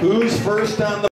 Who's first on the